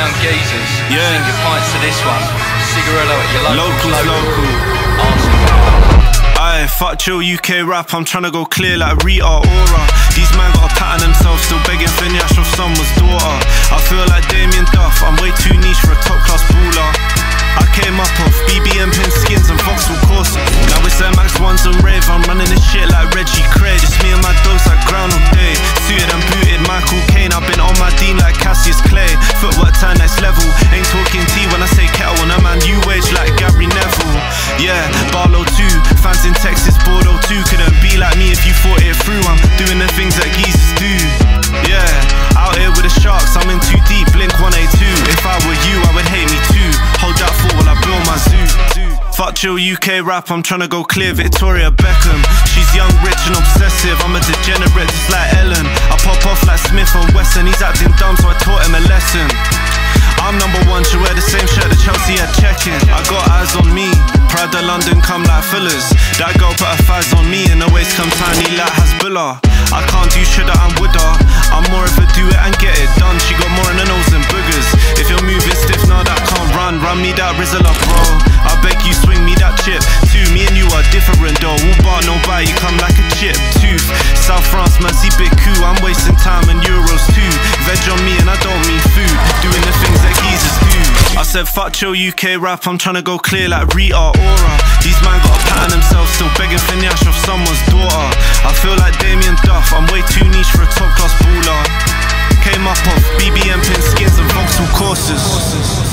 town geezers. Yeah. Sing your pints to this one. Cigarello at your local. Locals, local. Arsenal. Aye, fuck chill UK rap, I'm tryna go clear like Rita Ora. These man got a pattern themselves, still begging for Nyash of someone's daughter. I feel like Damien Duff, I'm way too niche for a top class things that geezers do. Yeah, out here with the sharks. I'm in too deep. Blink 182. If I were you, I would hate me too. Hold that thought while I build my zoo. Fuck chill UK rap, I'm tryna go clear Victoria Beckham. She's young, rich, and obsessive. I'm a degenerate just like Ellen. I pop off like Smith and Wesson. He's acting dumb, so I taught him a lesson. I'm number one, she wear the same shirt that Chelsea had checking. I got eyes on me, of London come like fillers. That girl put her thighs on me, and the waist come tiny like Hasbullah. I can't do I'm with her. I'm more of a do it and get it done. She got more in her nose than boogers. If you're moving stiff, now that can't run. Run me that Rizla up, bro. I beg you, swing me that chip. Two, me and you are different though. All bar, no buy, you come like a chip. Tooth, South France, Mercy, big coup. I'm wasting time and euros too. Veg on me and I don't mean food. Doing the things that geezers do. I said, fuck chill UK rap, I'm trying to go clear like Rita Ora. These and courses.